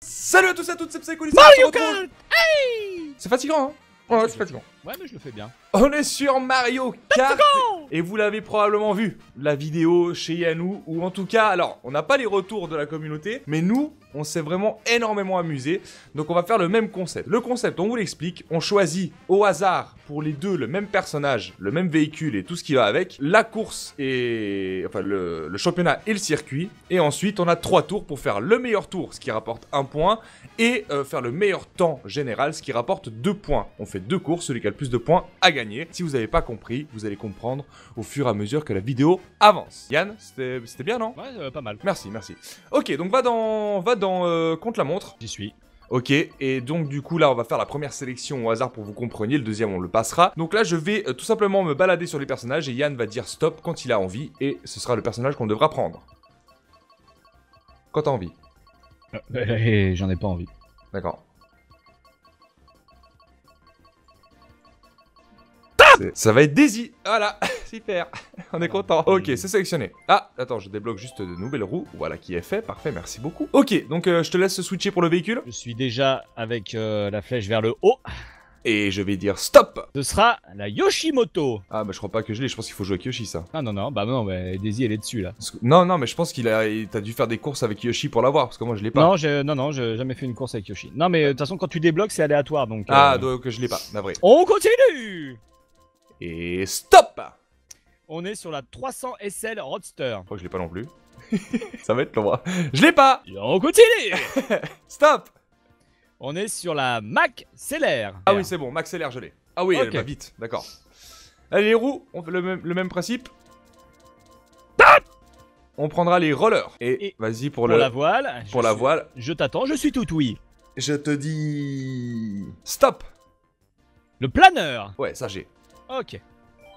Salut à tous et à toutes, c'est Psycho Mario Kart. Hey C'est fatigant, hein. Ouais, c'est fatigant. Ouais, mais je le fais bien. On est sur Mario Kart Et vous l'avez probablement vu, la vidéo chez Yanou, ou en tout cas, alors, on n'a pas les retours de la communauté, mais nous, on s'est vraiment énormément amusé. Donc on va faire le même concept. Le concept, on vous l'explique, on choisit au hasard pour les deux le même personnage, le même véhicule et tout ce qui va avec, la course et... enfin le, le championnat et le circuit. Et ensuite, on a trois tours pour faire le meilleur tour, ce qui rapporte un point, et euh, faire le meilleur temps général, ce qui rapporte deux points. On fait deux courses, celui qui a le plus de points à gagner. Si vous n'avez pas compris, vous allez comprendre au fur et à mesure que la vidéo avance. Yann, c'était bien, non? Ouais, euh, pas mal. Merci, merci. Ok, donc va dans, va dans euh, contre la montre. J'y suis. Ok, et donc du coup là on va faire la première sélection au hasard pour que vous compreniez, le deuxième on le passera. Donc là je vais euh, tout simplement me balader sur les personnages et Yann va dire stop quand il a envie et ce sera le personnage qu'on devra prendre. Quand t'as envie. Euh, J'en ai pas envie. D'accord. Ça va être Daisy Voilà Super On est content Ok, c'est sélectionné. Ah, attends, je débloque juste de nouvelles roues. Voilà qui est fait, parfait, merci beaucoup. Ok, donc euh, je te laisse switcher pour le véhicule. Je suis déjà avec euh, la flèche vers le haut. Et je vais dire stop Ce sera la Yoshimoto. Ah bah je crois pas que je l'ai, je pense qu'il faut jouer avec Yoshi ça. Ah non, non, bah non, bah, Daisy elle est dessus là. Que- Non, non, mais je pense qu'il a, t'as dû faire des courses avec Yoshi pour l'avoir, parce que moi je l'ai pas. Non, j'ai non, non, j'ai jamais fait une course avec Yoshi. Non, mais de toute façon, quand tu débloques, c'est aléatoire donc. Ah, euh, donc je l'ai pas, navré. On continue Et stop On est sur la 300 SL Roadster. Je crois que je l'ai pas non plus. ça va être long. hein. Je l'ai pas Et on continue Stop On est sur la Mac Célère. Ah oui, c'est bon, m'accélère, je l'ai. Ah oui, elle va vite, d'accord. Allez, les roues, on fait le même, le même principe. On prendra les rollers. Et, Et vas-y pour, pour le, la voile. pour je la suis- voile. Je t'attends, je suis tout oui. Je te dis... Stop Le planeur. Ouais, ça j'ai. Ok.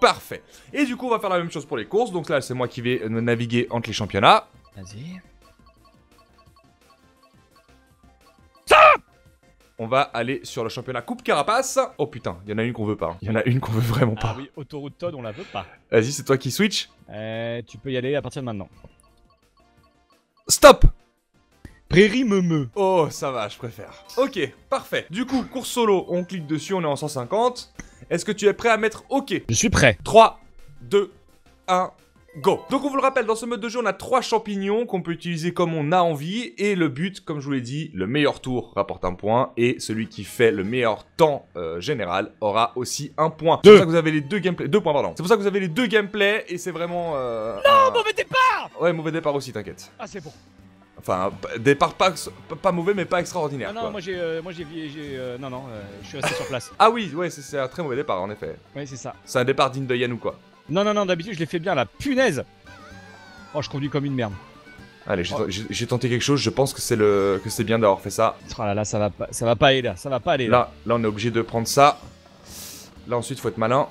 Parfait. Et du coup, on va faire la même chose pour les courses. Donc là, c'est moi qui vais euh, naviguer entre les championnats. Vas-y. On va aller sur le championnat Coupe Carapace. Oh putain, il y en a une qu'on veut pas. hein. Il y en a une qu'on veut vraiment Ah pas. oui, autoroute Todd, on la veut pas. Vas-y, c'est toi qui switch. Euh, tu peux y aller à partir de maintenant. Stop Prairie Meumeux. Oh, ça va, je préfère. Ok, parfait. Du coup, course solo, on clique dessus, on est en 150. Est-ce que tu es prêt à mettre OK? Je suis prêt. 3, 2, 1, go Donc on vous le rappelle, dans ce mode de jeu, on a trois champignons qu'on peut utiliser comme on a envie. Et le but, comme je vous l'ai dit, le meilleur tour rapporte un point. Et celui qui fait le meilleur temps euh, général aura aussi un point. C'est pour ça que vous avez les deux gameplays. Deux points, pardon. C'est pour ça que vous avez les deux gameplays. Et c'est vraiment... euh, un- Mauvais départ Ouais, mauvais départ aussi, t'inquiète. Ah, c'est bon. Enfin, départ pas, pas- mauvais, mais pas extraordinaire. Ah non, quoi. moi j'ai. euh, moi j'ai. euh, non, non, euh, je suis resté sur place. Ah oui, ouais, c'est- un très mauvais départ, en effet. Ouais, c'est ça. C'est un départ digne de Yannou, quoi. Non, non, non, d'habitude je l'ai fait bien, la punaise Oh, je conduis comme une merde. Allez, j'ai Oh. j'ai tenté quelque chose, je pense que c'est le que c'est bien d'avoir fait ça. Oh là là, ça va pas, ça va pas aller là, ça va pas aller là. Là, là, on est obligé de prendre ça. Là, ensuite, faut être malin.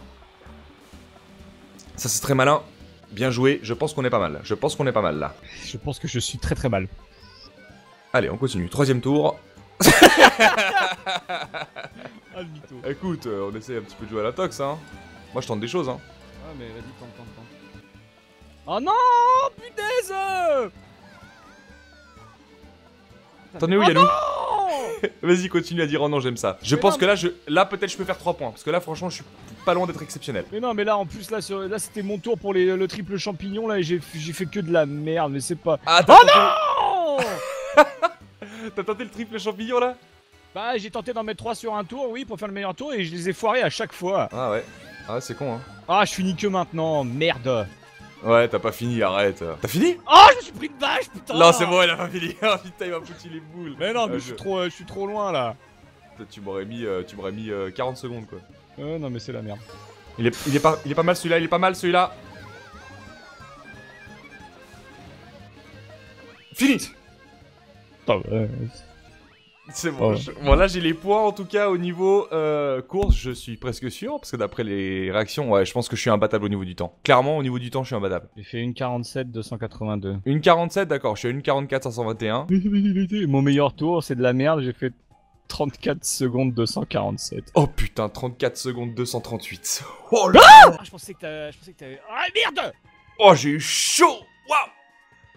Ça, c'est très malin. Bien joué, je pense qu'on est pas mal. Je pense qu'on est pas mal, là. Je pense que je suis très très mal. Allez, on continue. Troisième tour. Ah, le mytho. Écoute, euh, on essaie un petit peu de jouer à la tox, hein. Moi, je tente des choses, hein. Ah, mais vas-y, tente, tente, tente. Oh non Punaise T'en es où, Oh Yannou Vas-y, continue à dire oh non, j'aime ça. Je Mais pense non, que là, je... là peut-être, je peux faire 3 points. Parce que là, franchement, je suis pas loin d'être exceptionnel. Mais non, mais là en plus, là, sur- là c'était mon tour pour les- le triple champignon là et j'ai fait que de la merde, mais c'est pas. Ah, Oh non t'as tenté le triple champignon, là? Bah, j'ai tenté d'en mettre 3 sur un tour, oui, pour faire le meilleur tour et je les ai foirés à chaque fois. Ah ouais. Ah ouais, c'est con, hein. Ah, je finis que maintenant, merde. Ouais, t'as pas fini, arrête. T'as fini? Oh, je me suis pris une vache, putain Non, c'est bon, il a pas fini. Oh putain, il m'a foutu les boules. Mais non, mais Ah, je suis trop, euh, je suis trop loin là. Tu m'aurais mis, euh, tu m'aurais mis euh, 40 secondes, quoi. Euh, non, mais c'est la merde. Il est, il est, pas, il est pas mal celui-là, il est pas mal celui-là. Fini C'est bon. Oh. je- bon, là, j'ai les points, en tout cas, au niveau euh, course, je suis presque sûr. Parce que d'après les réactions, ouais, je pense que je suis imbattable au niveau du temps. Clairement, au niveau du temps, je suis imbattable. J'ai fait une 47 282. Une 47, d'accord, je suis à une 44 521. Mon meilleur tour, c'est de la merde, j'ai fait 34 secondes 247. Oh putain, 34 secondes 238. Oh là Ah, je pensais que t'avais. Je pensais que t'avais. Ah merde Oh, j'ai eu chaud Waouh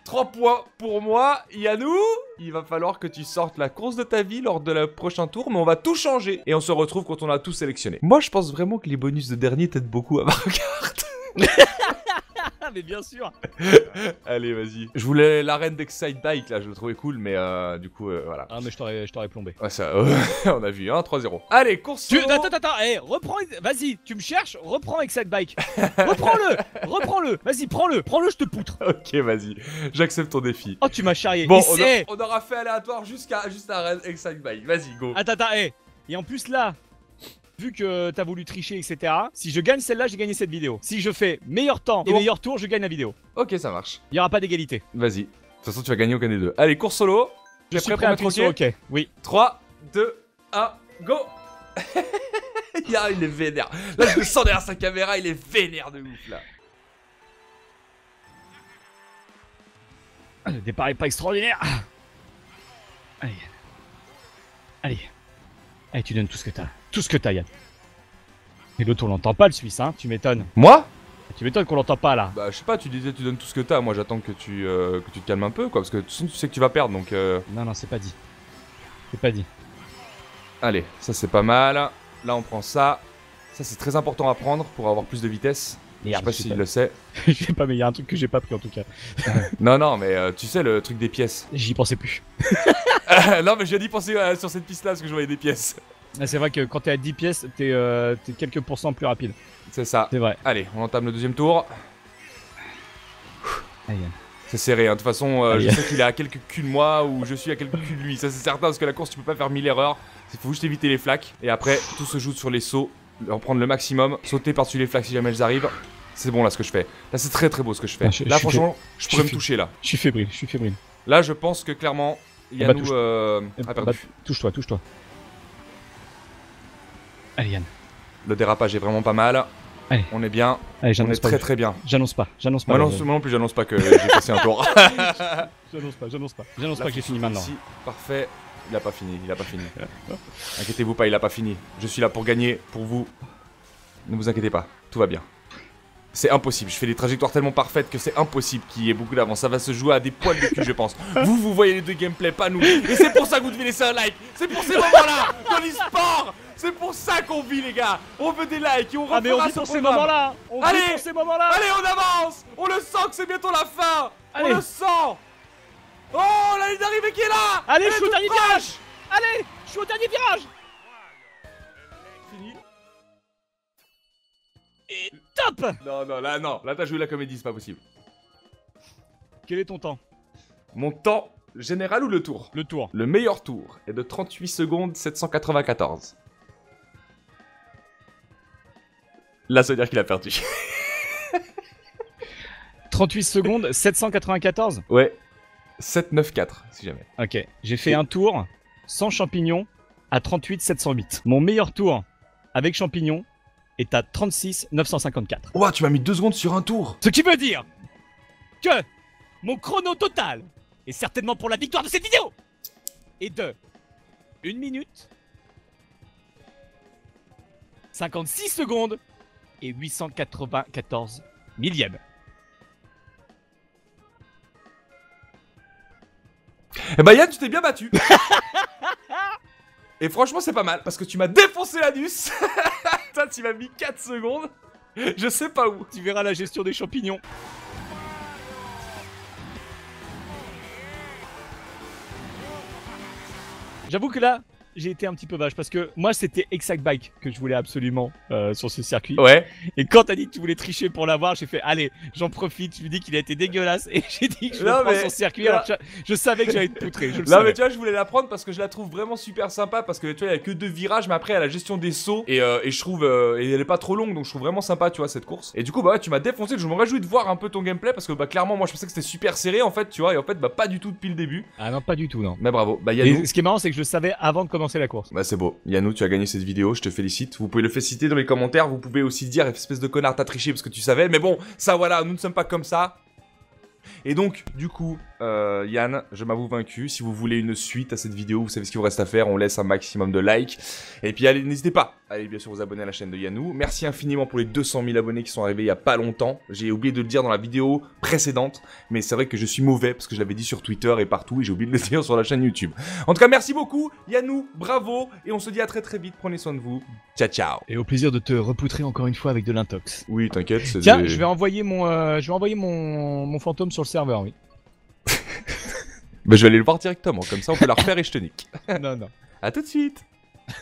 3 points pour moi. Yanou, il va falloir que tu sortes la course de ta vie lors de le prochain tour, mais on va tout changer. Et on se retrouve quand on a tout sélectionné. Moi, je pense vraiment que les bonus de dernier t'aident beaucoup à Mario Kart. Ah, mais bien sûr Allez, vas-y. Je voulais l'arène d'Excite Bike, là, je le trouvais cool, mais euh, du coup, euh, voilà. Ah, mais je t'aurais je t'aurais plombé. Ouais, ça, on a vu, hein, 3-0. Allez, course Tu... Attends, attends, attends, eh, reprends, vas-y, tu me cherches, reprends Excite Bike. Reprends-le, reprends-le, vas-y, prends-le, prends-le, je te poutre. Ok, vas-y. J'accepte ton défi. Oh, tu m'as charrié. Bon, on, a- on aura fait aléatoire jusqu'à juste l'arène Excite Bike. Vas-y, go. Attends, attends, eh. Et en plus là, vu que t'as voulu tricher, etc., si je gagne celle-là, j'ai gagné cette vidéo. Si je fais meilleur temps et meilleur tour, je gagne la vidéo. Ok, ça marche. Il y aura pas d'égalité. Vas-y. De toute façon, tu vas gagner aucun des deux. Allez, course solo. Je suis prêt prêt à mettre OK. Oui. 3, 2, 1, go il est vénère. Là, je le sens derrière sa caméra, il est vénère de ouf, là. Le départ est pas extraordinaire. Allez. Allez. Allez, tu donnes tout ce que t'as. Tout ce que t'as, Yann. Et l'autre, on l'entend pas, le Suisse, hein. Tu m'étonnes. Moi? Tu m'étonnes qu'on l'entend pas, là. Bah, je sais pas, tu disais tu donnes tout ce que t'as. Moi, j'attends que tu euh, que tu te calmes un peu, quoi. Parce que tu sais, tu sais que tu vas perdre, donc... euh, Non, non, c'est pas dit. C'est pas dit. Allez, ça, c'est pas mal. Là, on prend ça. Ça, c'est très important à prendre pour avoir plus de vitesse. Je sais pas s'il pas. le sait. Je sais pas, mais il y a un truc que j'ai pas pris, en tout cas. Non, non, mais euh, tu sais, le truc des pièces. J'y pensais plus. non, mais j'ai dit penser euh, sur cette piste-là, parce que je voyais des pièces. Ah, c'est vrai que quand t'es à 10 pièces, t'es euh, t'es quelques pourcents plus rapide. C'est ça. C'est vrai. Allez, on entame le deuxième tour. C'est serré, hein. de toute façon, euh, je sais qu'il est à quelques culs de moi ou je suis à quelques culs de lui. Ça, c'est certain, parce que la course, tu peux pas faire mille erreurs. Il faut juste éviter les flaques. Et après, tout se joue sur les sauts. En prendre le maximum, sauter par-dessus les flaques si jamais elles arrivent. C'est bon là ce que je fais. Là, c'est très très beau ce que je fais. Ah, je- là, je franchement, je je pourrais me toucher là. Je suis fébrile, je suis fébrile. Là, je pense que clairement, bah, Yannou touche. euh, Eh, a bah, perdu. touche-toi, touche-toi. Allez, Yann. Le dérapage est vraiment pas mal. Allez. On est bien. Allez, On j'annonce est pas. très très bien. J'annonce pas, j'annonce pas. Moi non, moi non plus, j'annonce pas que j'ai passé un tour. J'annonce pas, j'annonce pas. J'annonce pas que j'ai fini maintenant. ici. Parfait. Il a pas fini, il a pas fini. Inquiétez-vous pas, il a pas fini. Je suis là pour gagner, pour vous. Ne vous inquiétez pas, tout va bien. C'est impossible, je fais des trajectoires tellement parfaites que c'est impossible qu'il y ait beaucoup d'avance. Ça va se jouer à des poils de cul, je pense. Vous, vous voyez les deux gameplays, pas nous. Et c'est pour ça que vous devez laisser un like. C'est pour ces moments-là dans l'e-sport. C'est pour ça qu'on vit, les gars. On veut des likes et on Ah, mais on vit pour ces moments-là. Allez vit pour ces moments-là. Allez, on avance. On le sent que c'est bientôt la fin. Allez. On le sent. Oh, la ligne d'arrivée qui est là. Allez, je suis au dernier virage. Allez Je suis au dernier virage. Fini. Et top. Non, non, là, non. Là, t'as joué la comédie, c'est pas possible. Quel est ton temps? Mon temps général ou le tour? Le tour. Le meilleur tour est de 38 secondes 794. Là, ça veut dire qu'il a perdu. 38 secondes, 794 ouais. 794, si jamais. Ok, j'ai fait un tour sans champignons à 38 708. Mon meilleur tour avec champignons est à 36 954. Ouah, tu m'as mis deux secondes sur un tour Ce qui veut dire que mon chrono total, et certainement pour la victoire de cette vidéo, est de 1 minute 56 secondes et 894 millièmes. Eh bah Yann, tu t'es bien battu Et franchement, c'est pas mal, parce que tu m'as défoncé l'anus Toi, tu m'as mis 4 secondes Je sais pas où Tu verras la gestion des champignons. J'avoue que là, j'ai été un petit peu vache parce que moi c'était Exact Bike que je voulais absolument euh, sur ce circuit. Ouais. Et quand t'as dit que tu voulais tricher pour l'avoir, j'ai fait allez, j'en profite. Je lui dis qu'il a été dégueulasse et j'ai dit que je Non, le prends mais- sur circuit. Alors que je, je savais que j'allais te poutrer. Je le Là, savais. mais tu vois, je voulais la prendre parce que je la trouve vraiment super sympa. Parce que tu vois, il y a que deux virages, mais après, y a la gestion des sauts. Et, euh, et je trouve. euh, et elle est pas trop longue, donc je trouve vraiment sympa, tu vois, cette course. Et du coup, bah ouais, tu m'as défoncé. Je me réjouis de voir un peu ton gameplay parce que, bah, clairement, moi, je pensais que c'était super serré, en fait, tu vois. Et en fait, bah, pas du tout depuis le début. Ah non, pas du tout, non. Mais bravo. Bah, Yannou. Et ce qui est marrant, c'est que je savais avant de la course. Bah, c'est beau. Yannou, tu as gagné cette vidéo. Je te félicite. Vous pouvez le féliciter dans les commentaires. Vous pouvez aussi dire, espèce de connard, t'as triché parce que tu savais. Mais bon, ça, voilà, nous ne sommes pas comme ça. Et donc, du coup, euh, Yann, je m'avoue vaincu. Si vous voulez une suite à cette vidéo, vous savez ce qu'il vous reste à faire. On laisse un maximum de likes. Et puis allez, n'hésitez pas. Allez bien sûr vous abonner à la chaîne de Yannou. Merci infiniment pour les 200 000 abonnés qui sont arrivés il y a pas longtemps. J'ai oublié de le dire dans la vidéo précédente, mais c'est vrai que je suis mauvais parce que je l'avais dit sur Twitter et partout et j'ai oublié de le dire sur la chaîne YouTube. En tout cas, merci beaucoup Yannou, bravo et on se dit à très très vite. Prenez soin de vous. Ciao ciao. Et au plaisir de te repoutrer encore une fois avec de l'intox. Oui, t'inquiète. c'est- Tiens, je vais envoyer mon, euh, je vais envoyer mon, mon fantôme sur le serveur, oui. Bah, je vais aller le voir directement. Comme ça, on peut la refaire et je te nique. non, non. À tout de suite.